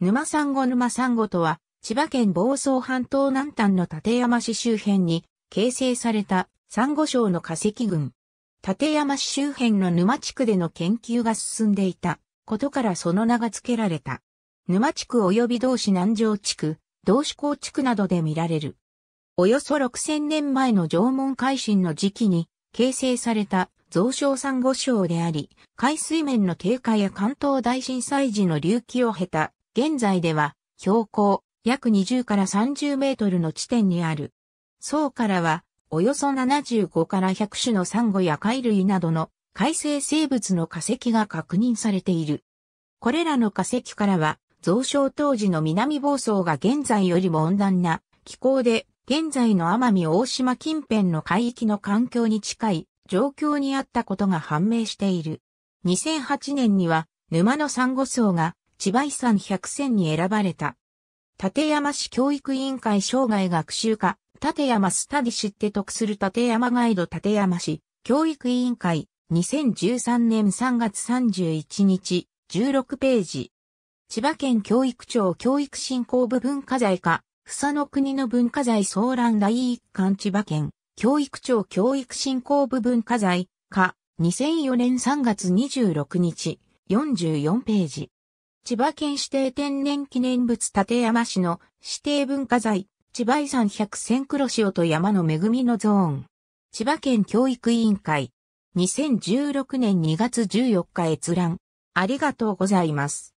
沼サンゴ沼サンゴとは、千葉県房総半島南端の立山市周辺に形成されたサンゴ礁の化石群。立山市周辺の沼地区での研究が進んでいたことからその名が付けられた。沼地区及び同市南城地区、同志港地区などで見られる。およそ6000年前の縄文海進の時期に形成された増床サンゴ礁であり、海水面の低下や関東大震災時の隆起を経た現在では標高約20から30メートルの地点にある。層からはおよそ75から100種のサンゴや貝類などの海生生物の化石が確認されている。これらの化石からは増床当時の南房総が現在よりも温暖な気候で現在の奄美大島近辺の海域の環境に近い状況にあったことが判明している。2008年には沼のサンゴ礁が千葉遺産100選に選ばれた。立山市教育委員会生涯学習課、立山スタディ知って得する立山ガイド立山市。教育委員会。2013年3月31日。16ページ。千葉県教育庁教育振興部文化財課、房の国の文化財総覧第一巻千葉県教育庁教育振興部文化財課2004年3月26日。44ページ。千葉県指定天然記念物立山市の指定文化財、千葉遺産百選黒潮と山の恵みのゾーン。千葉県教育委員会。2016年2月14日閲覧。ありがとうございます。